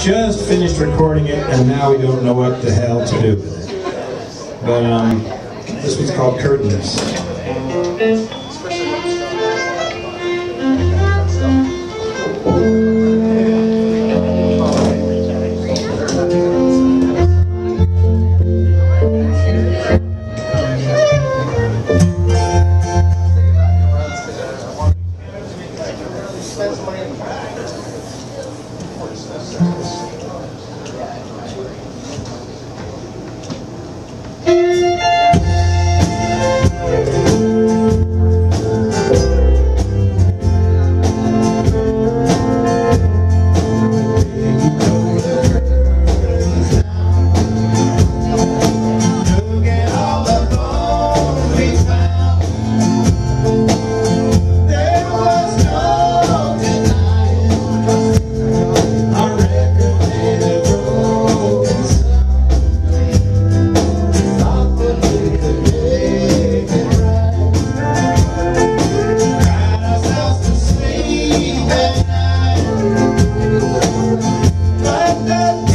just finished recording it, and now we don't know what the hell to do with it. But um, this one's called Curtains. dead.